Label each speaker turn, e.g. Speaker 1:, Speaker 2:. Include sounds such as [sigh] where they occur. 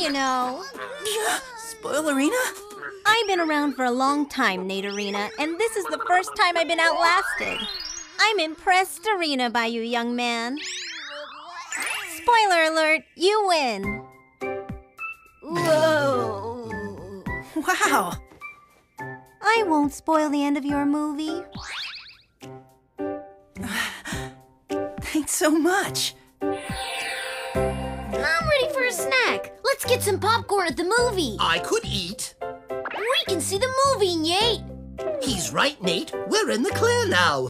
Speaker 1: you know. [laughs]
Speaker 2: Spoilerina?
Speaker 1: I've been around for a long time, Nate Arena, and this is the first time I've been outlasted. I'm impressed, Arena, by you, young man. Spoiler alert, you win. Whoa.
Speaker 2: Wow.
Speaker 1: I won't spoil the end of your movie. [sighs]
Speaker 2: Thanks so much.
Speaker 3: I'm ready for a snack. Let's get some popcorn at the movie.
Speaker 4: I could eat.
Speaker 3: We can see the movie, Nate.
Speaker 4: He's right, Nate. We're in the clear now.